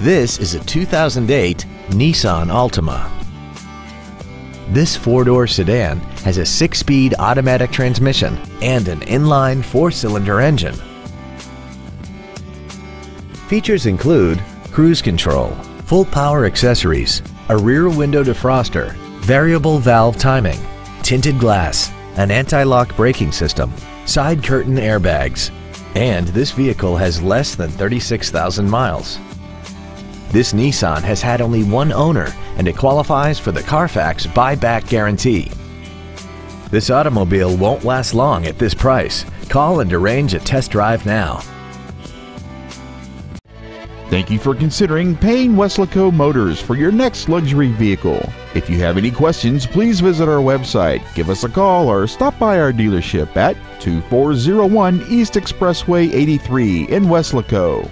This is a 2008 Nissan Altima. This four-door sedan has a six-speed automatic transmission and an inline four-cylinder engine. Features include cruise control, full power accessories, a rear window defroster, variable valve timing, tinted glass, an anti-lock braking system, side curtain airbags, and this vehicle has less than 36,000 miles. This Nissan has had only one owner and it qualifies for the Carfax buyback guarantee. This automobile won't last long at this price. Call and arrange a test drive now. Thank you for considering Payne Weslaco Motors for your next luxury vehicle. If you have any questions, please visit our website, give us a call, or stop by our dealership at 2401 East Expressway 83 in Weslaco.